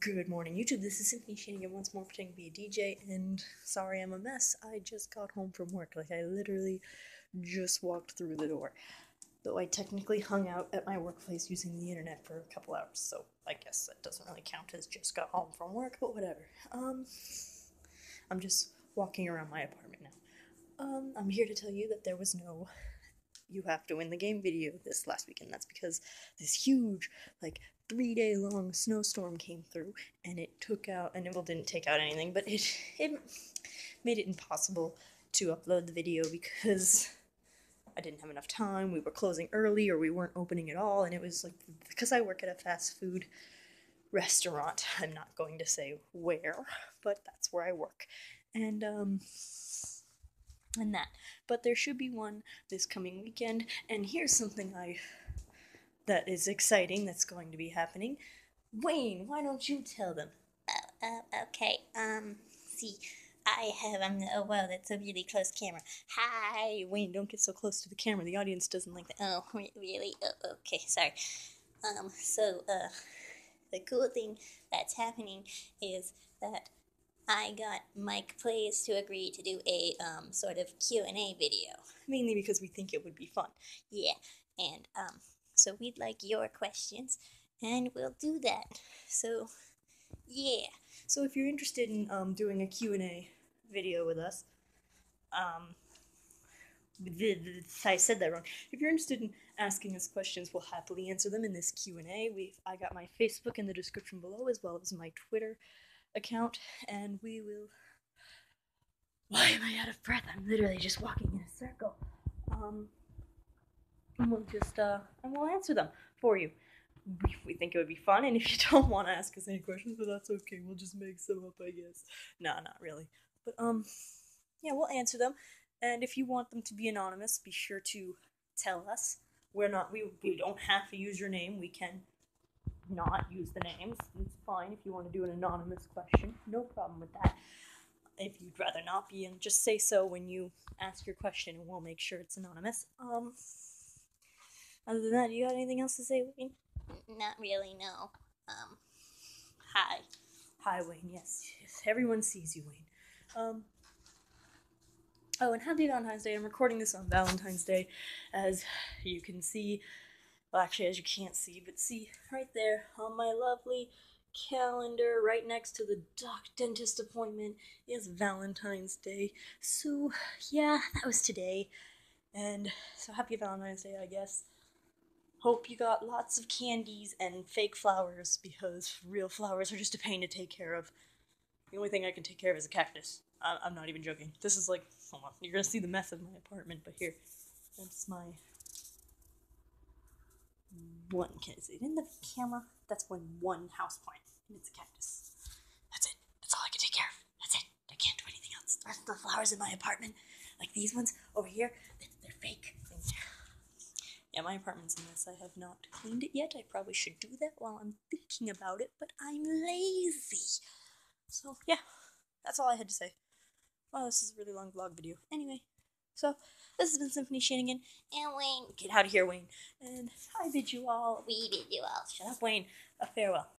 Good morning, YouTube. This is Symphony Sheehanigan once more pretending to be a DJ, and sorry I'm a mess. I just got home from work. Like, I literally just walked through the door. Though I technically hung out at my workplace using the internet for a couple hours, so I guess that doesn't really count as just got home from work, but whatever. Um, I'm just walking around my apartment now. Um, I'm here to tell you that there was no you have to win the game video this last weekend. That's because this huge, like, three day long snowstorm came through and it took out, and it well, didn't take out anything, but it, it made it impossible to upload the video because I didn't have enough time. We were closing early or we weren't opening at all. And it was like, because I work at a fast food restaurant, I'm not going to say where, but that's where I work. And, um, and that. But there should be one this coming weekend. And here's something I that is exciting that's going to be happening. Wayne, why don't you tell them? Uh, uh, okay. Um, see, I have. Um. Oh wow, that's a really close camera. Hi. Wayne, don't get so close to the camera. The audience doesn't like that. Oh, really? Oh, okay. Sorry. Um. So, uh, the cool thing that's happening is that I got Mike Plays to agree to do a um sort of Q and A video. Mainly because we think it would be fun. Yeah, and um, so we'd like your questions, and we'll do that. So, yeah. So if you're interested in um doing a Q and A video with us, um, I said that wrong. If you're interested in asking us questions, we'll happily answer them in this Q and A. We I got my Facebook in the description below as well as my Twitter account, and we will. Why am I out of breath? I'm literally just walking in a circle. Um, and we'll just uh, and we'll answer them for you. We, we think it would be fun, and if you don't want to ask us any questions, but that's okay. We'll just make some up, I guess. Nah, not really. But um, yeah, we'll answer them. And if you want them to be anonymous, be sure to tell us. We're not. We we don't have to use your name. We can not use the names. It's fine if you want to do an anonymous question. No problem with that. If you'd rather not be, and just say so when you ask your question, and we'll make sure it's anonymous. Um. Other than that, do you got anything else to say, Wayne? Not really. No. Um. Hi. Hi, Wayne. Yes, yes. Everyone sees you, Wayne. Um. Oh, and happy Valentine's Day. I'm recording this on Valentine's Day, as you can see well, actually, as you can't see, but see right there on my lovely calendar, right next to the doc dentist appointment, is Valentine's Day. So, yeah, that was today. And so, happy Valentine's Day, I guess. Hope you got lots of candies and fake flowers because real flowers are just a pain to take care of. The only thing I can take care of is a cactus. I- I'm not even joking. This is like, hold on, you're gonna see the mess of my apartment, but here, that's my one is it in the camera? That's one one house plant and it's a cactus. That's it. That's all I can take care of. That's it. I can't do anything else. The rest of the flowers in my apartment, like these ones over here, my apartment's a mess. I have not cleaned it yet. I probably should do that while I'm thinking about it, but I'm lazy. So yeah, that's all I had to say. Wow, this is a really long vlog video. Anyway, so this has been Symphony Sheehanigan and Wayne. Get out of here, Wayne. And I bid you all. We bid you all. Shut up, Wayne. A farewell.